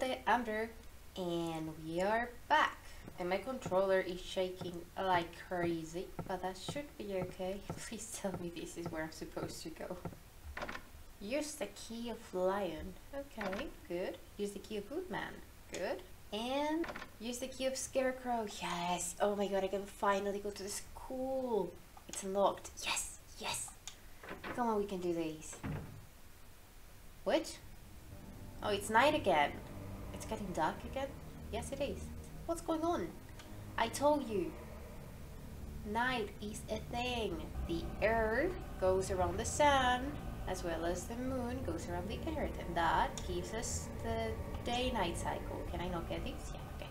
gente, I'm Drew, and we are back. And my controller is shaking like crazy, but that should be okay. Please tell me this is where I'm supposed to go. Use the key of lion. Okay, good. Use the key of woodman. Good. And use the key of scarecrow. Yes. Oh my god, I can finally go to the school. It's unlocked. Yes, yes. Come on, we can do these. What? Oh, it's night again. It's getting dark again? Yes, it is. What's going on? I told you. Night is a thing. The earth goes around the sun as well as the moon goes around the earth and that gives us the day-night cycle. Can I not get this? Yeah, okay.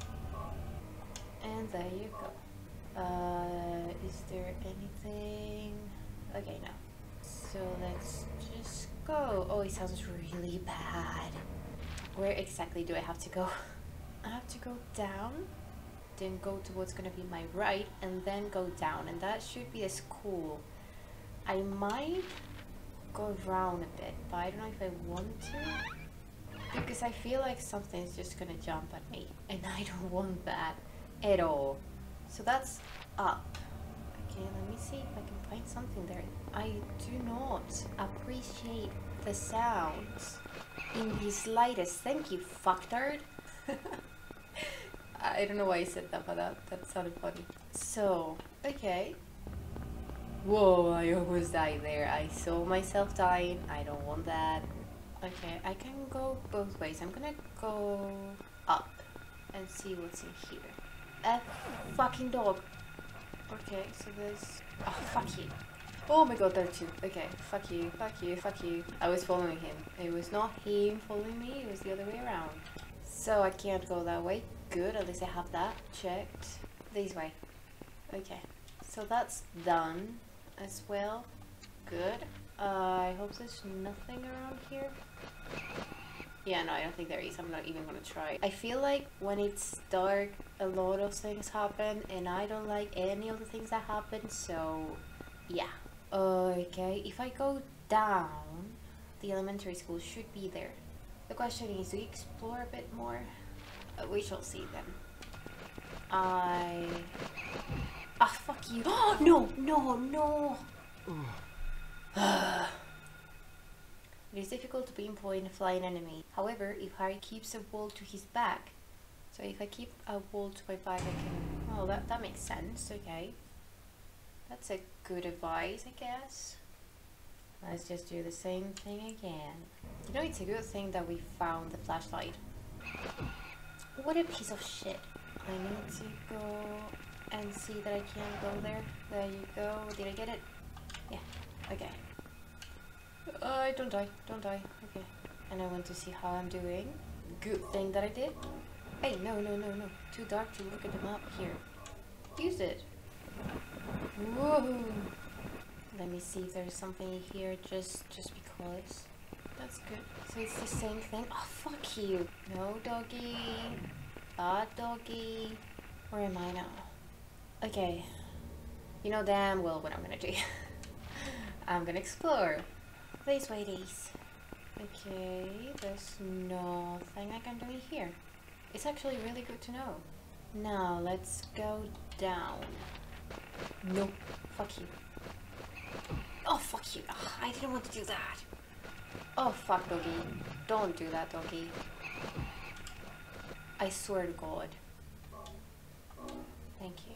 And there you go. Uh, is there anything? Okay, no. So let's just go. Oh, it sounds really bad. Where exactly do I have to go? I have to go down, then go to what's gonna be my right, and then go down. And that should be a school. I might go around a bit, but I don't know if I want to. Because I feel like something's just gonna jump at me, and I don't want that at all. So that's up. Okay, let me see if I can find something there. I do not appreciate the sounds in the slightest. Thank you, fucktard. I don't know why I said that, but that, that sounded funny. So, okay. Whoa, I almost died there. I saw myself dying. I don't want that. Okay, I can go both ways. I'm gonna go up and see what's in here. A fucking dog. Okay, so there's... Oh, fuck you. Oh my god, there two. Okay, fuck you, fuck you, fuck you. I was following him. It was not him following me, it was the other way around. So I can't go that way. Good, at least I have that checked. This way. Okay, so that's done as well. Good. Uh, I hope there's nothing around here. Yeah, no, I don't think there is. I'm not even gonna try. I feel like when it's dark, a lot of things happen, and I don't like any of the things that happen, so yeah. Okay, if I go down, the elementary school should be there. The question is, do we explore a bit more? Uh, we shall see then. I... Ah, fuck you. Oh, no, no, no. it is difficult to pinpoint a flying enemy. However, if Harry keeps a wall to his back, so if I keep a wall to my back, I can... Oh, that, that makes sense, okay. That's a good advice, I guess. Let's just do the same thing again. You know, it's a good thing that we found the flashlight. What a piece of shit. I need to go and see that I can't go there. There you go. Did I get it? Yeah. Okay. Uh, don't die. Don't die. Okay. And I want to see how I'm doing. Good thing that I did. Hey, no, no, no, no. Too dark to look at the map here. Use it. Whoa. Let me see if there's something here just just because. That's good. So it's the same thing. Oh, fuck you. No, doggy. Bad doggy. Where am I now? Okay. You know damn well what I'm gonna do. I'm gonna explore. Please waities. Okay, there's nothing I can do here. It's actually really good to know. Now, let's go down. No, fuck you. Oh, fuck you. Oh, I didn't want to do that. Oh, fuck, doggy. Don't do that, doggy. I swear to God. Thank you.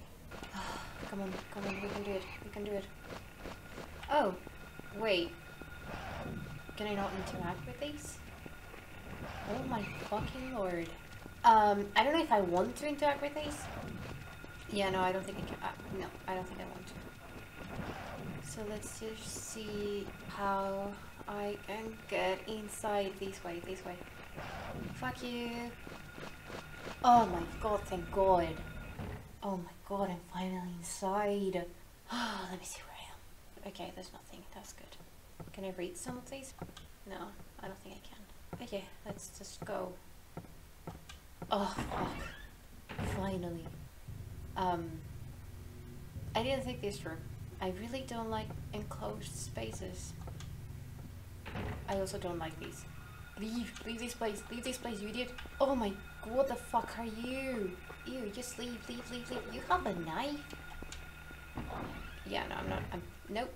Oh, come on, come on, we can do it. We can do it. Oh, wait. Can I not interact with these? Oh my fucking lord. Um, I don't know if I want to interact with these. Yeah, no, I don't think I can. Uh, no, I don't think I want to. So let's just see how I can get inside this way, this way. Fuck you. Oh my god, thank god. Oh my god, I'm finally inside. Oh, let me see where I am. Okay, there's nothing. That's good. Can I read some of these? No, I don't think I can. Okay, let's just go. Oh, fuck. Finally. Um, I didn't think this through. I really don't like enclosed spaces. I also don't like these. Leave, leave this place, leave this place, you idiot. Oh my, what the fuck are you? Ew, just leave, leave, leave, leave. You have a knife? Yeah, no, I'm not, I'm, nope,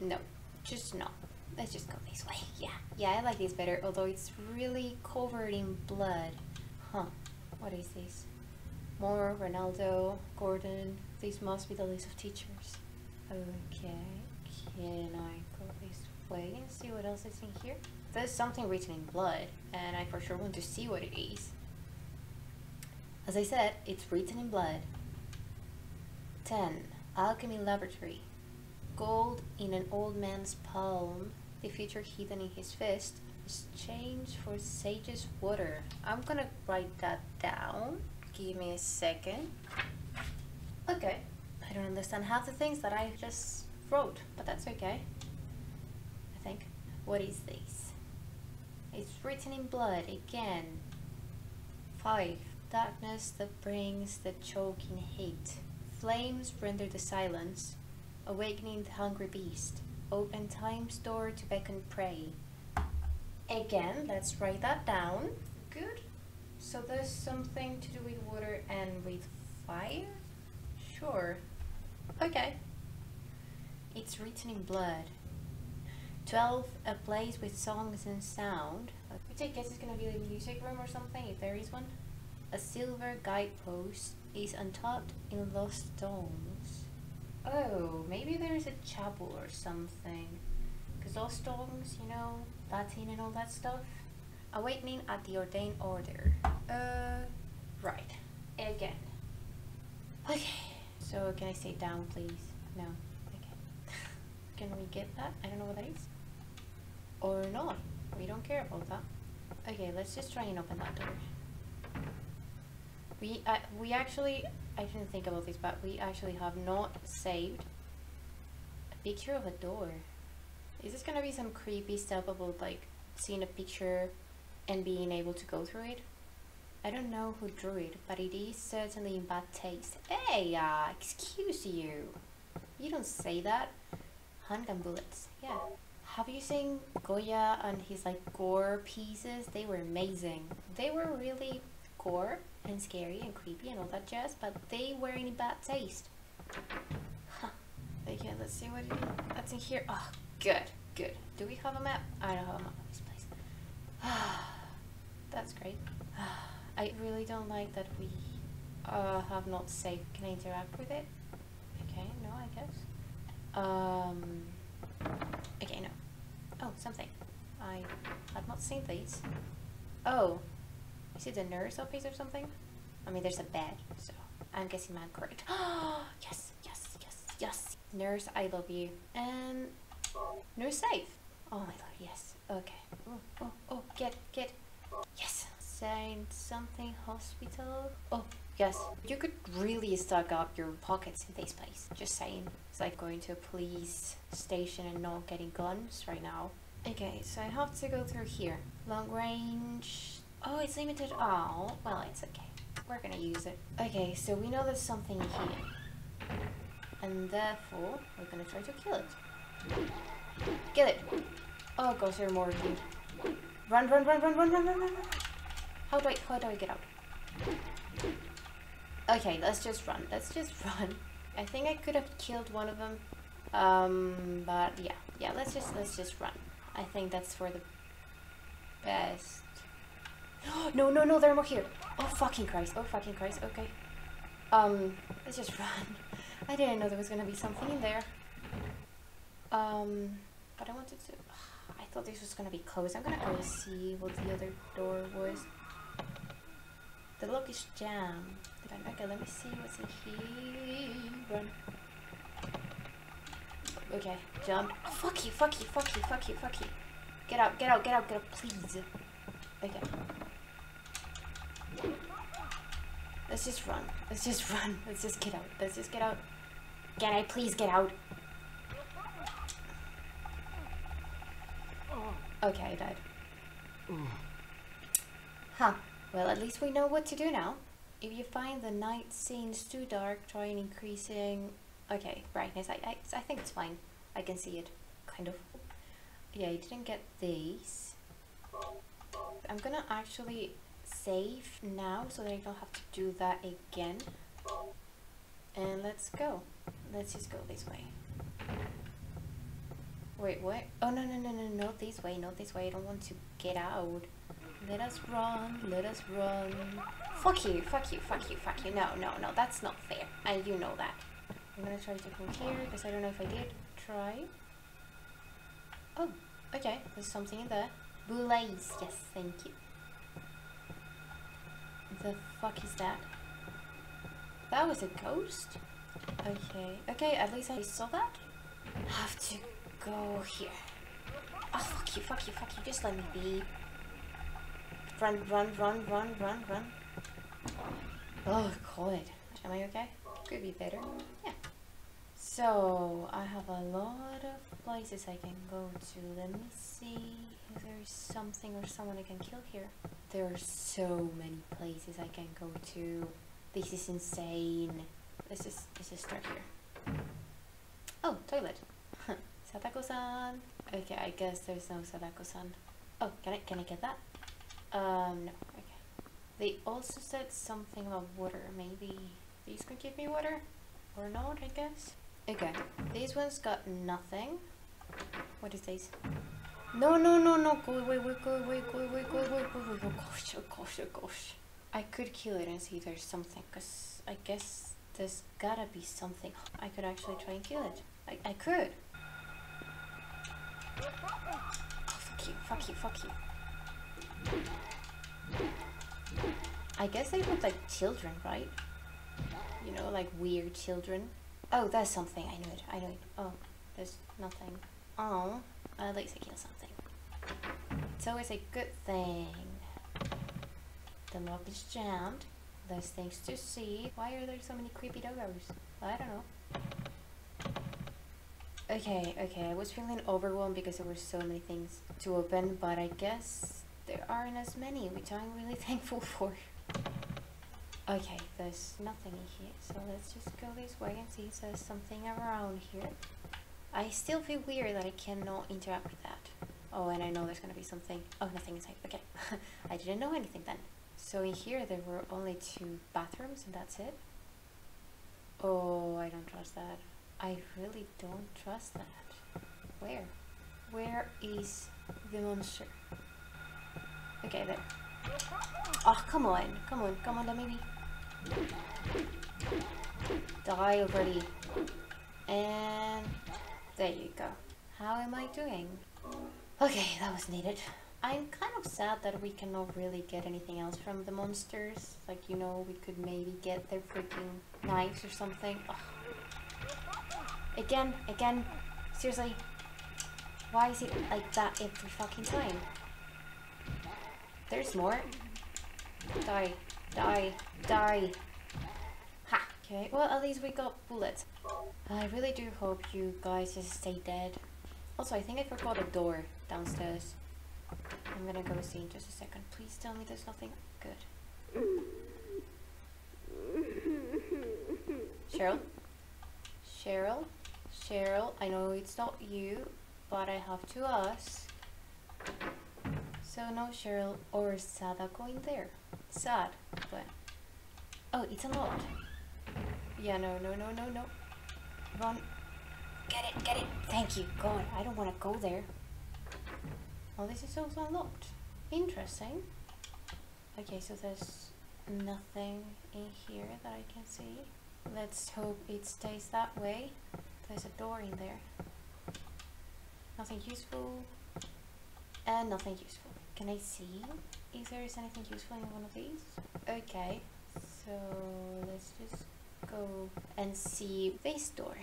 nope, just no. Let's just go this way, yeah. Yeah, I like this better, although it's really covered in blood. Huh, what is this? More Ronaldo, Gordon, this must be the list of teachers. Okay, can I go this way and see what else is in here? There's something written in blood, and I for sure want to see what it is. As I said, it's written in blood. 10. Alchemy Laboratory. Gold in an old man's palm, the future hidden in his fist, is changed for sage's water. I'm gonna write that down. Give me a second. Okay. I don't understand half the things that I just wrote, but that's okay. I think. What is this? It's written in blood again. 5. Darkness that brings the choking hate. Flames render the silence, awakening the hungry beast. Open time's door to beckon prey. Again, let's write that down. So there's something to do with water and with fire? Sure. Okay. It's written in blood. 12. A place with songs and sound. I guess is gonna be the music room or something, if there is one. A silver guidepost is untouched in lost stones. Oh, maybe there is a chapel or something. Because those stones, you know, Latin and all that stuff. Awakening at the ordained order. Uh, right. Again. Okay. So can I say down, please? No. Okay. can we get that? I don't know what that is. Or not. We don't care about that. Okay, let's just try and open that door. We uh, we actually I didn't think about this, but we actually have not saved a picture of a door. Is this gonna be some creepy stuff about like seeing a picture and being able to go through it? I don't know who drew it, but it is certainly in bad taste. Hey, uh, excuse you. You don't say that. Handgun bullets, yeah. Have you seen Goya and his like gore pieces? They were amazing. They were really gore and scary and creepy and all that jazz, but they were in bad taste. Huh. Okay, let's see what that's in here. Oh, good, good. Do we have a map? I don't have a map of this place. that's great. I really don't like that we uh, have not saved. Can I interact with it? Okay, no, I guess. Um, okay, no. Oh, something. I have not seen these. Oh, is it the nurse office or something? I mean, there's a bed, so I'm guessing I'm correct. yes, yes, yes, yes. Nurse, I love you. And nurse safe. Oh my god, yes. Okay. Oh, oh, oh, get, get. Yes. Saint something hospital. Oh, yes. You could really stock up your pockets in this place. Just saying. It's like going to a police station and not getting guns right now. Okay, so I have to go through here. Long range Oh, it's limited. Oh, well, it's okay. We're gonna use it. Okay, so we know there's something here. And therefore, we're gonna try to kill it. Kill it! Oh gosh, there are more of you. Run, run, run, run, run, run, run, run, How do I, how do I get out? Okay, let's just run. Let's just run. I think I could have killed one of them. Um, but yeah, yeah, let's just, let's just run. I think that's for the best. no, no, no, there are more here. Oh, fucking Christ. Oh, fucking Christ. Okay. Um, let's just run. I didn't know there was gonna be something in there. Um, but I wanted to... Thought this was gonna be closed. I'm gonna go see what the other door was. The lock is jammed. Okay, let me see what's in here. Run. Okay, jump. Oh, fuck you, fuck you, fuck you, fuck you, fuck you. Get out, get out, get out, get out, please. Okay. Let's just run. Let's just run. Let's just get out. Let's just get out. Can I please get out? Okay, I died. Huh. Well, at least we know what to do now. If you find the night scenes too dark, try increasing... Okay, brightness. I, I, I think it's fine. I can see it. Kind of. Yeah, you didn't get these. I'm gonna actually save now so that I don't have to do that again. And let's go. Let's just go this way. Wait, what? Oh, no, no, no, no, not this way, not this way. I don't want to get out. Let us run, let us run. Fuck you, fuck you, fuck you, fuck you. No, no, no, that's not fair. And you know that. I'm gonna try to from here, because I don't know if I did try. Oh, okay, there's something in there. Blaze, yes, thank you. The fuck is that? That was a ghost? Okay, okay, at least I saw that. Have to go here. Oh, fuck you, fuck you, fuck you, just let me be. Run, run, run, run, run, run. Oh, God. Am I okay? Could be better. Yeah. So, I have a lot of places I can go to. Let me see if there's something or someone I can kill here. There are so many places I can go to. This is insane. Let's just, let's just start here. Oh, toilet. Hanako-san. Okay, I guess there's no Hanako-san. Oh, can I, can I get that? Um, no. Okay. They also said something about water. Maybe these could give me water? Or not, I guess. Okay. These ones got nothing. What is this? No, no, no, no. Go away, wait, go away, go away, go away, go away. Oh gosh, oh gosh, oh gosh. I could kill it and see if there's something. Because I guess there's gotta be something. I could actually try and kill it. I, I could. Fuck you, fuck you, fuck you. I guess they look like children, right? You know, like weird children. Oh, there's something. I knew it. I knew it. Oh, there's nothing. Oh, at least I killed something. It's always a good thing. The lock is jammed. There's things to see. Why are there so many creepy doggos? I don't know. Okay, okay, I was feeling overwhelmed because there were so many things to open, but I guess there aren't as many, which I'm really thankful for. Okay, there's nothing in here, so let's just go this way and see if there's something around here. I still feel weird that I cannot interact with that. Oh, and I know there's gonna be something. Oh, nothing inside. Okay, I didn't know anything then. So in here there were only two bathrooms and that's it. Oh, I don't trust that. I really don't trust that. Where? Where is the monster? Okay, there. Oh, come on. Come on, come on, let me. Die already. And there you go. How am I doing? Okay, that was needed. I'm kind of sad that we cannot really get anything else from the monsters. Like, you know, we could maybe get their freaking knives or something. Ugh. Again, again, seriously. Why is it like that every fucking time? There's more. Die, die, die. Ha! Okay, well at least we got bullets. I really do hope you guys just stay dead. Also, I think I forgot a door downstairs. I'm gonna go see in just a second. Please tell me there's nothing good. Cheryl? Cheryl? Cheryl, I know it's not you, but I have to ask. So no Cheryl or Hanako in there. Sad, but... Oh, it's unlocked. Yeah, no, no, no, no, no. Run. Get it, get it. Thank you. God, I don't want to go there. Oh, this is also unlocked. Interesting. Okay, so there's nothing in here that I can see. Let's hope it stays that way. There's a door in there. Nothing useful. And nothing useful. Can I see if there is anything useful in one of these? Okay, so let's just go and see this door.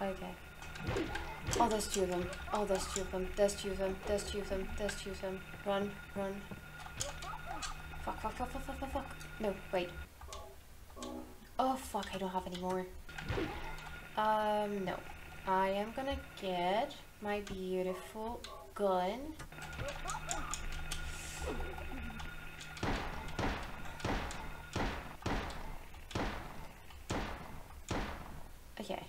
Okay. Oh, there's two of them. Oh, there's two of them. There's two of them. There's two of them. There's two of them. Run, run. Fuck, fuck, fuck, fuck, fuck, fuck, fuck. No, wait. Oh, fuck, I don't have any more. Um, no. I am gonna get my beautiful gun. Okay,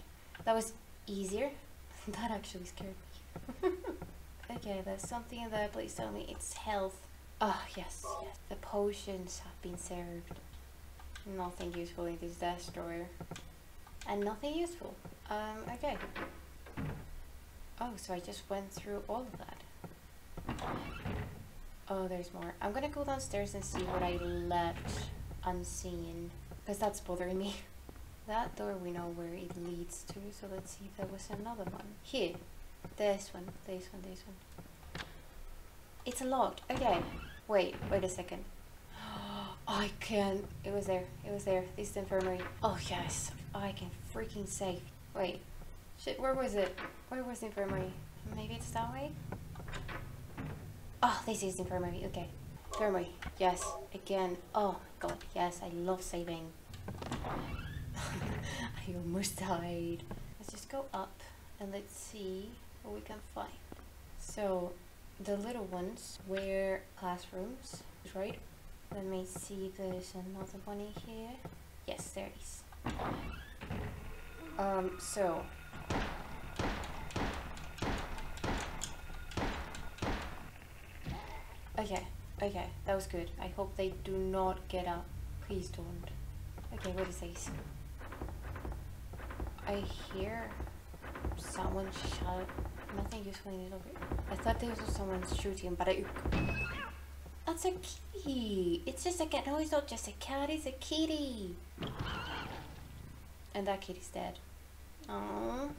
that was easier. that actually scared me. Okay, there's something in there. Please tell me it's health. Oh, yes, yes. The potions have been served. Nothing useful in this destroyer. And nothing useful. Um, okay. Oh, so I just went through all of that. Oh, there's more. I'm gonna go downstairs and see what I left unseen. Because that's bothering me. That door we know where it leads to, so let's see if there was another one. Here. This one, this one, this one. It's a locked. Okay. Wait, wait a second. Oh, I can. It was there. It was there. This infirmary. Oh, yes. Oh, I can freaking save. Wait. Shit, where was it? Where was the infirmary? Maybe it's that way? Oh, this is the infirmary. Okay. Infirmary. Yes. Again. Oh, my God. Yes, I love saving. I almost died. Let's just go up and let's see what we can find. So, the little ones were classrooms, right? Let me see if there's another one in here. Yes, there is. Um, so. Okay, okay, that was good. I hope they do not get up. Please don't. Okay, what is this? I hear someone shout. Nothing useful in it over. I thought there was someone shooting, but I. That's a kitty. It's just a cat. No, it's not just a cat. It's a kitty. And that kitty's dead. Oh,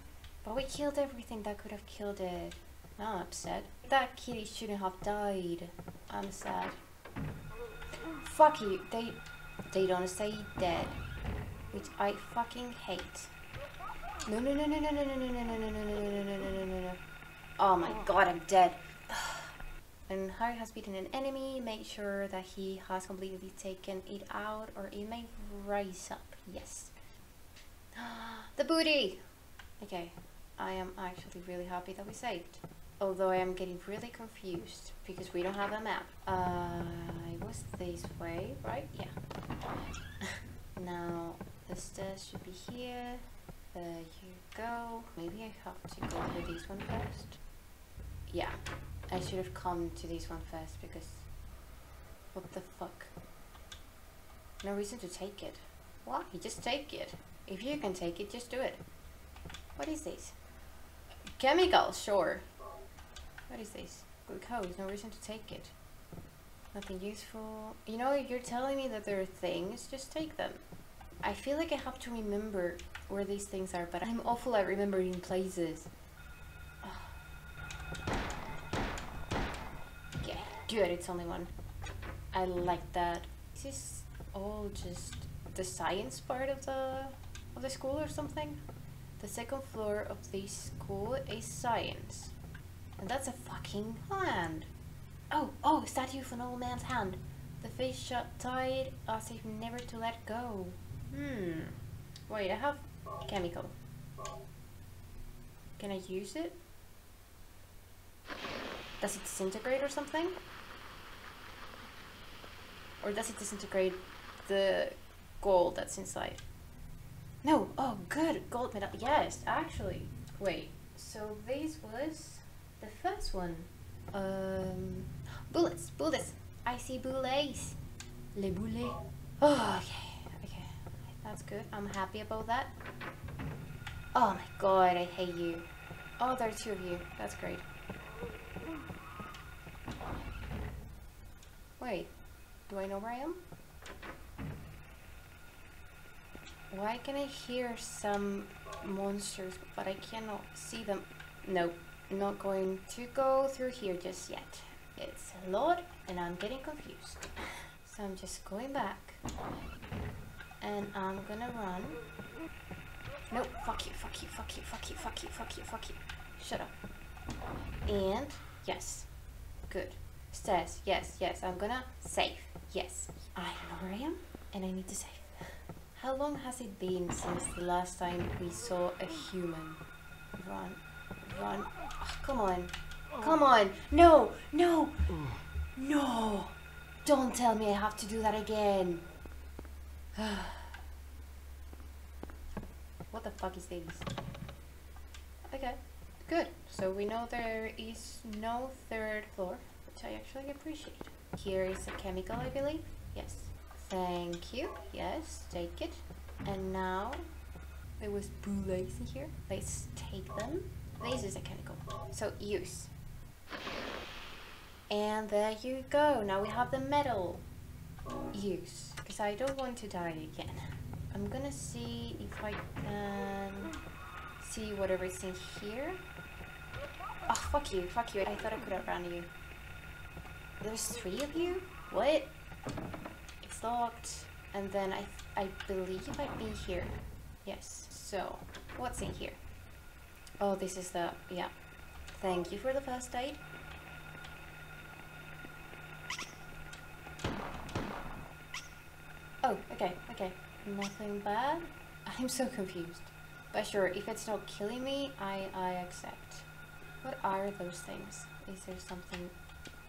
but we killed everything that could have killed it. Now I'm upset. That kitty shouldn't have died. I'm sad. Fuck you. They, they don't say dead, which I fucking hate. No, no, no, no, no, no, no, no, no, no, no, no, no, no, no, no, no, no. Oh my god, I'm dead. When Harry has beaten an enemy, make sure that he has completely taken it out or it may rise up. Yes. the booty! Okay, I am actually really happy that we saved. Although I am getting really confused because we don't have a map. Uh, it was this way, right? Yeah. now, the stairs should be here. There you go. Maybe I have to go to this one first. Yeah, I should have come to this one first because what the fuck? No reason to take it. Why? Just take it. If you can take it, just do it. What is this? Chemicals, sure. What is this? Glucose, no reason to take it. Nothing useful. You know, you're telling me that there are things, just take them. I feel like I have to remember where these things are, but I'm awful at remembering places. Good, it's only one. I like that. This is all just the science part of the of the school or something. The second floor of this school is science. And that's a fucking hand. Oh, oh, statue of an old man's hand. The face shut tight as if never to let go. Hmm. Wait, I have chemical. Can I use it? Does it disintegrate or something? Or does it disintegrate the gold that's inside? No! Oh, good! Gold medal. Yes, actually. Wait. So this was the first one. Um, bullets! Bullets! I see bullets! Les boulets. Oh, okay. Okay. That's good. I'm happy about that. Oh my god, I hate you. Oh, there are two of you. That's great. Wait, do I know where I am? Why can I hear some monsters, but I cannot see them? Nope, not going to go through here just yet. It's a lot, and I'm getting confused. So I'm just going back. And I'm gonna run. Nope, fuck you, fuck you, fuck you, fuck you, fuck you, fuck you, fuck you. Shut up. And, yes. Good. Stairs, yes, yes, I'm gonna save. Yes. I know where I am, and I need to save. How long has it been since the last time we saw a human? Run, run. Oh, come on. Come on. No, no, no. Don't tell me I have to do that again. what the fuck is this? Okay. Good. So we know there is no third floor, which I actually appreciate. Here is a chemical, I believe. Yes. Thank you. Yes, take it. And now there was bullets in here. Let's take them. This is a chemical. So use. And there you go. Now we have the metal. Use. Because I don't want to die again. I'm gonna see if I can see whatever is in here. Oh, fuck you, fuck you. I thought I could outrun you. There's three of you? What? It's locked. And then I, I believe I'd be here. Yes. So, what's in here? Oh, this is the, yeah. Thank you for the first aid. Oh, okay, okay. Nothing bad. I'm so confused. But sure, if it's not killing me, I, I accept. What are those things? Is there something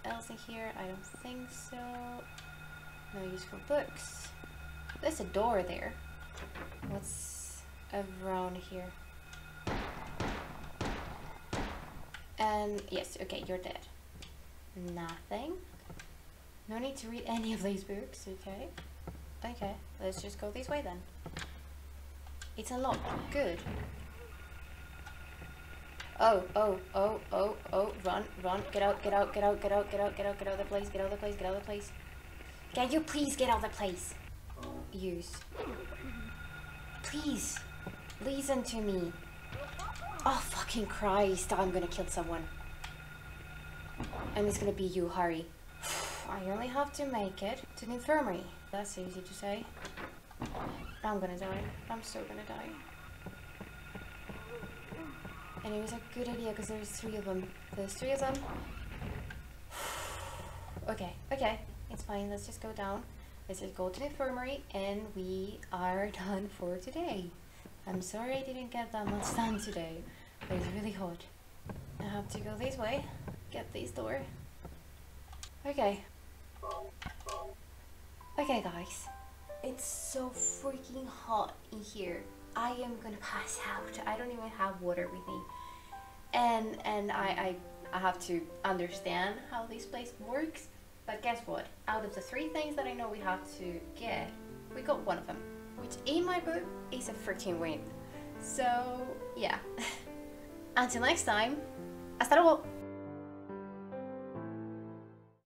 else in here? I don't think so. No useful books. There's a door there. What's around here? And yes, okay, you're dead. Nothing. No need to read any of these books, okay? Okay, let's just go this way then. It's unlocked. Good. Oh, oh, oh, oh, oh, run, run, get out, get out, get out, get out, get out, get out, get out of the place, get out of the place, get out of the place. Can you please get out of the place? Use. Please, listen to me. Oh, fucking Christ, I'm gonna kill someone. And it's gonna be you, Harry. I only have to make it to the infirmary. That's easy to say. I'm gonna die. I'm so gonna die. And it was a good idea because there's three of them. There's three of them. okay, okay. It's fine. Let's just go down. Let's just go to the infirmary and we are done for today. I'm sorry I didn't get that much done today, but it's really hot. I have to go this way, get this door. Okay. Okay guys, it's so freaking hot in here. I am gonna pass out. I don't even have water with me. And and I, I, I have to understand how this place works. But guess what? Out of the three things that I know we have to get, we got one of them. Which in my book is a freaking win. So yeah. Until next time, hasta luego!